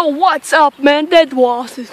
Yo, what's up, man? That was.